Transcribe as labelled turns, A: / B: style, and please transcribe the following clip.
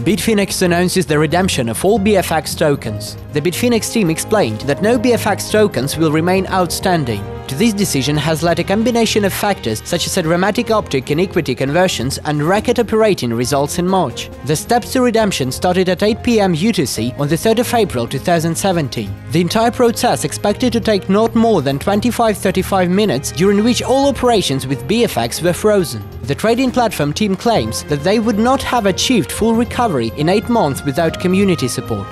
A: Bitfinex announces the redemption of all BFX tokens. The Bitfinex team explained that no BFX tokens will remain outstanding. To this decision has led a combination of factors such as a dramatic uptick in equity conversions and record operating results in March. The steps to redemption started at 8 pm UTC on the 3rd of April 2017. The entire process expected to take not more than 25-35 minutes during which all operations with BFX were frozen. The trading platform team claims that they would not have achieved full recovery in 8 months without community support.